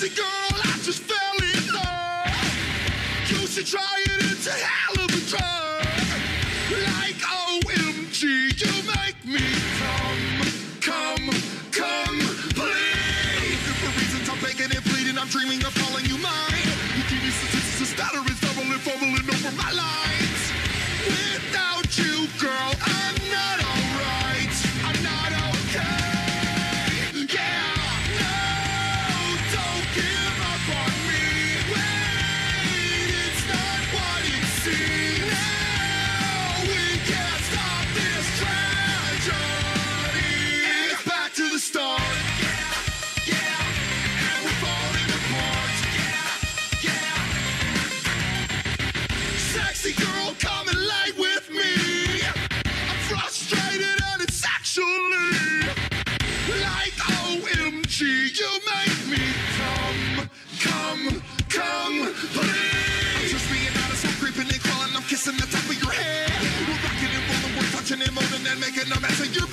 Girl, I just fell in love. You should try it. It's a hell of a drug. making a mess of you.